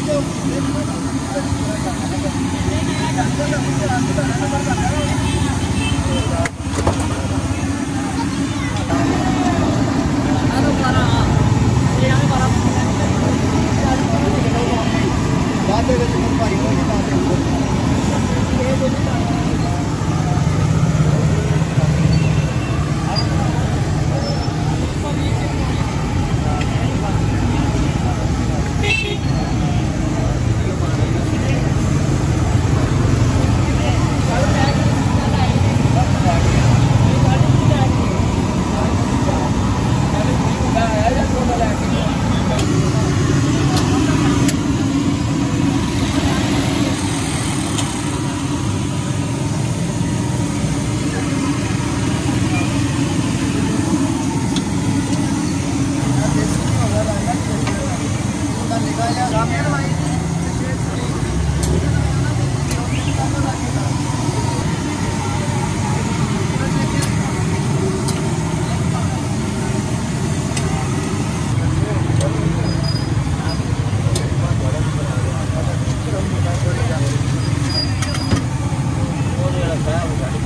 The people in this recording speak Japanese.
itu That was